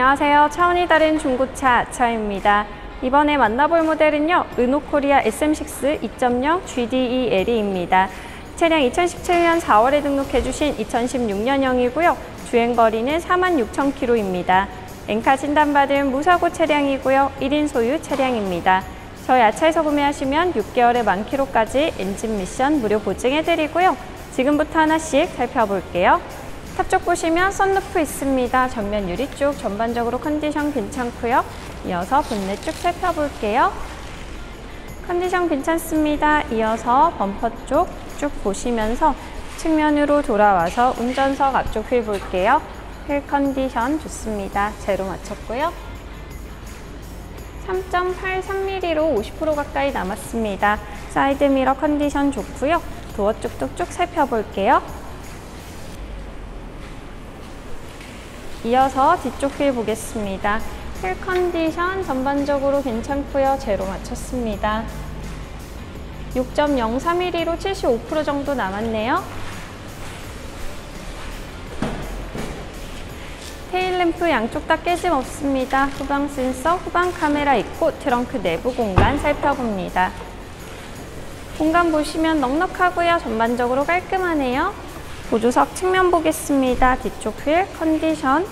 안녕하세요. 차원이 다른 중고차 아차입니다. 이번에 만나볼 모델은요. 르노코리아 SM6 2.0 GDE-L입니다. 차량 2017년 4월에 등록해 주신 2016년형이고요. 주행 거리는 46,000km입니다. 엔카 진단받은 무사고 차량이고요. 1인 소유 차량입니다. 저희 아차에서 구매하시면 6개월의 만키로까지 엔진 미션 무료 보증해드리고요. 지금부터 하나씩 살펴볼게요. 탑쪽 보시면 썬루프 있습니다. 전면 유리 쪽 전반적으로 컨디션 괜찮고요. 이어서 본넷 쭉 살펴볼게요. 컨디션 괜찮습니다. 이어서 범퍼 쪽 쭉 보시면서 측면으로 돌아와서 운전석 앞쪽 휠 볼게요. 휠 컨디션 좋습니다. 제로 맞췄고요. 3.83mm로 50% 가까이 남았습니다. 사이드 미러 컨디션 좋고요. 도어 쪽도 쭉 살펴볼게요. 이어서 뒤쪽 휠 보겠습니다. 휠 컨디션 전반적으로 괜찮고요. 제로 맞췄습니다. 6.03mm로 75% 정도 남았네요. 테일램프 양쪽 다 깨짐 없습니다. 후방 센서, 후방 카메라 있고 트렁크 내부 공간 살펴봅니다. 공간 보시면 넉넉하고요. 전반적으로 깔끔하네요. 보조석 측면 보겠습니다. 뒤쪽 휠 컨디션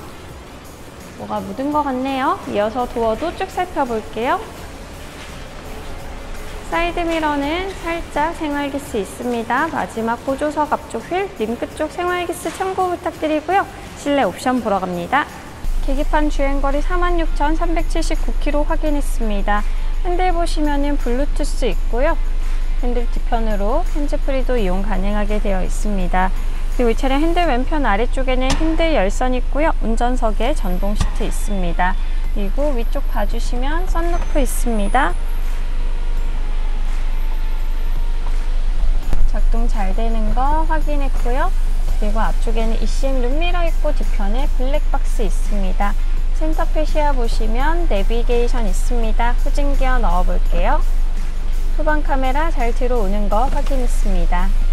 뭐가 묻은 것 같네요. 이어서 도어도 쭉 살펴볼게요. 사이드 미러는 살짝 생활기스 있습니다. 마지막 보조석 앞쪽 휠, 림 끝 쪽 생활기스 참고 부탁드리고요. 실내 옵션 보러 갑니다. 계기판 주행거리 46,379km 확인했습니다. 핸들 보시면은 블루투스 있고요. 핸들 뒤편으로 핸즈프리도 이용 가능하게 되어 있습니다. 그리고 이 차량 핸들 왼편 아래쪽에는 핸들 열선 있고요. 운전석에 전동 시트 있습니다. 그리고 위쪽 봐주시면 썬루프 있습니다. 작동 잘 되는 거 확인했고요. 그리고 앞쪽에는 ECM 룸미러 있고 뒤편에 블랙박스 있습니다. 센터페시아 보시면 내비게이션 있습니다. 후진기어 넣어 볼게요. 후방 카메라 잘 들어오는 거 확인했습니다.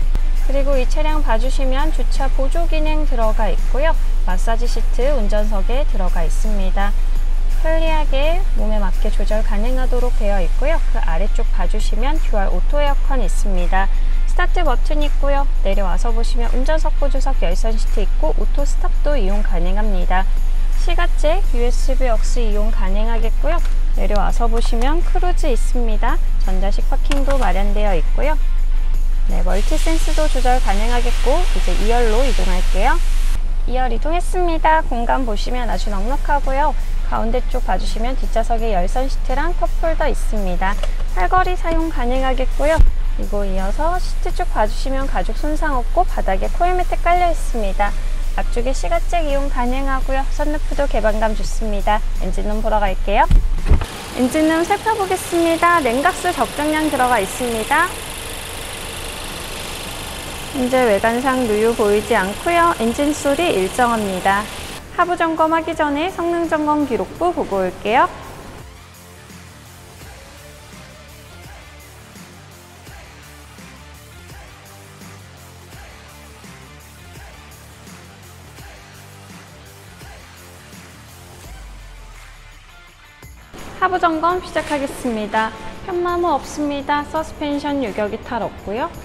그리고 이 차량 봐주시면 주차 보조 기능 들어가 있고요. 마사지 시트 운전석에 들어가 있습니다. 편리하게 몸에 맞게 조절 가능하도록 되어 있고요. 그 아래쪽 봐주시면 듀얼 오토 에어컨 있습니다. 스타트 버튼 있고요. 내려와서 보시면 운전석 보조석 열선 시트 있고 오토 스탑도 이용 가능합니다. 시가잭, USB AUX 이용 가능하겠고요. 내려와서 보시면 크루즈 있습니다. 전자식 파킹도 마련되어 있고요. 네, 멀티 센스도 조절 가능하겠고 이제 2열로 이동할게요. 2열 이동했습니다. 공간 보시면 아주 넉넉하고요. 가운데 쪽 봐주시면 뒷좌석에 열선 시트랑 컵홀더 있습니다. 팔걸이 사용 가능하겠고요. 그리고 이어서 시트 쪽 봐주시면 가죽 손상 없고 바닥에 코일 매트 깔려 있습니다. 앞쪽에 시가잭 이용 가능하고요. 선루프도 개방감 좋습니다. 엔진룸 보러 갈게요. 엔진룸 살펴보겠습니다. 냉각수 적정량 들어가 있습니다. 현재 외관상 누유 보이지 않고요. 엔진 소리 일정합니다. 하부 점검하기 전에 성능 점검 기록부 보고 올게요. 하부 점검 시작하겠습니다. 편마모 없습니다. 서스펜션 유격 이탈 없고요.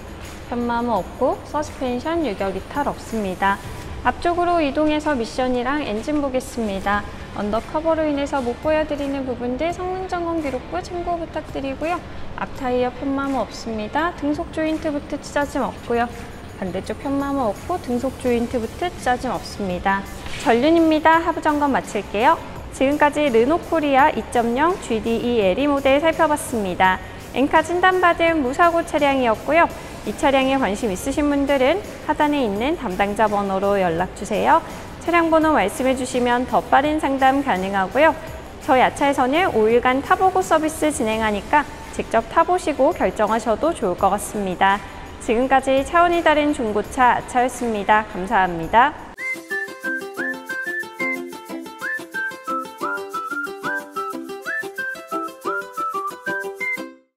편마모 없고 서스펜션 유격 이탈 없습니다. 앞쪽으로 이동해서 미션이랑 엔진 보겠습니다. 언더커버로 인해서 못 보여드리는 부분들 성능 점검 기록부 참고 부탁드리고요. 앞 타이어 편마모 없습니다. 등속 조인트 부트 찢어짐 없고요. 반대쪽 편마모 없고 등속 조인트 부트 찢어짐 없습니다. 전륜입니다. 하부 점검 마칠게요. 지금까지 르노코리아 2.0 GDE-LE 모델 살펴봤습니다. 엔카 진단받은 무사고 차량이었고요. 이 차량에 관심 있으신 분들은 하단에 있는 담당자 번호로 연락주세요. 차량 번호 말씀해 주시면 더 빠른 상담 가능하고요. 저희 아차에서는 5일간 타보고 서비스 진행하니까 직접 타보시고 결정하셔도 좋을 것 같습니다. 지금까지 차원이 다른 중고차 아차였습니다. 감사합니다.